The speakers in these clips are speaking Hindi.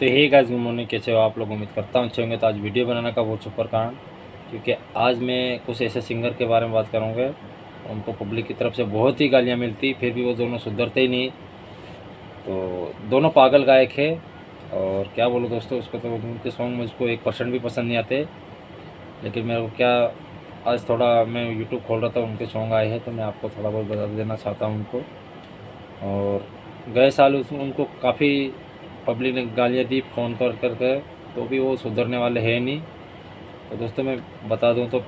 तो हे गाइस गुड मॉर्निंग कैसे हो आप लोग? उम्मीद करता हूँ अच्छे होंगे। तो आज वीडियो बनाने का बहुत सुपर कारण, क्योंकि आज मैं कुछ ऐसे सिंगर के बारे में बात करूँगा। उनको पब्लिक की तरफ़ से बहुत ही गालियाँ मिलती, फिर भी वो दोनों सुधरते ही नहीं। तो दोनों पागल गायक है, और क्या बोलूँ दोस्तों, उसको तो उनके सॉन्ग मुझको एक परसेंट भी पसंद नहीं आते। लेकिन मेरे को क्या, आज थोड़ा मैं यूट्यूब खोल रहा था, उनके सॉन्ग आए हैं तो मैं आपको थोड़ा बहुत बता देना चाहता हूँ उनको। और गए साल उनको काफ़ी पब्लिक ने गालियाँ दी फ़ोन कर करके तो भी वो सुधरने वाले हैं नहीं। तो दोस्तों, मैं बता दूँ तो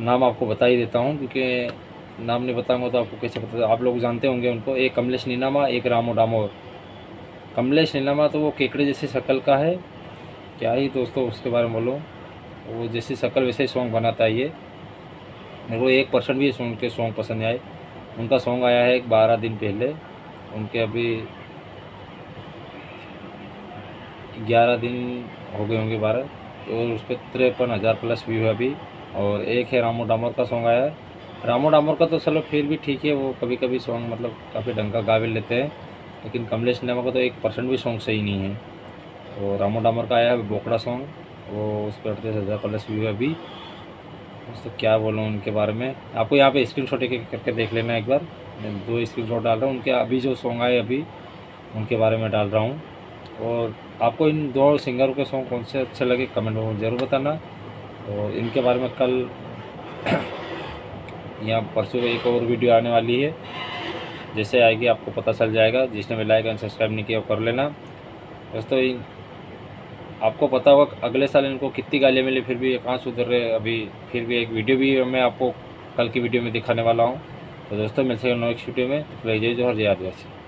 नाम आपको बता ही देता हूँ, क्योंकि नाम नहीं बताऊँगा तो आपको कैसे पता आप लोग जानते होंगे उनको। एक कमलेश नीनामा, एक रामो डामो। कमलेश नीनामा तो वो केकड़े जैसी शक्ल का है। क्या ही दोस्तों, उसके बारे में बोलो। वो जैसी शक्ल, वैसे ही सॉन्ग बनाता है ये। मेरे को एक परसेंट भी उनके सॉन्ग पसंद आए। उनका सॉन्ग आया है एक बारह दिन पहले। उनके अभी ग्यारह दिन हो गए होंगे बारह तो उस पर तिरपन हज़ार प्लस व्यू है अभी। और एक है रामो डामोर का सॉन्ग आया। है रामो डामोर का तो चलो फिर भी ठीक है, वो कभी कभी सॉन्ग मतलब काफ़ी ढंग का गा भी लेते हैं, लेकिन कमलेश नामा का तो एक परसेंट भी सॉन्ग सही नहीं है। और रामो डामर का आया है बोकड़ा सॉन्ग वो उस पर अड़तीस हज़ार प्लस व्यू है अभी। तो क्या बोलूँ उनके बारे में? आपको यहाँ पे स्क्रीन शॉट एक करके देख लेना एक बार। मैं दो स्क्रीन शॉट डाल रहा हूँ, उनके अभी जो सॉन्ग आए अभी, उनके बारे में डाल रहा हूँ। और आपको इन दो सिंगरों के सॉन्ग कौन से अच्छे लगे कमेंट में ज़रूर बताना। और इनके बारे में कल यहाँ परसों एक और वीडियो आने वाली है जैसे आएगी आपको पता चल जाएगा। जिसने भी लाइक एंड सब्सक्राइब नहीं किया कर लेना। दोस्तों आपको पता होगा अगले साल इनको कितनी गालियाँ मिली, फिर भी ये कहाँ सुधर रहे अभी। फिर भी एक वीडियो भी मैं आपको कल की वीडियो में दिखाने वाला हूँ। तो दोस्तों, मिलते हैं नेक्स्ट वीडियो में। तो जय जोहर जय आदिवासी।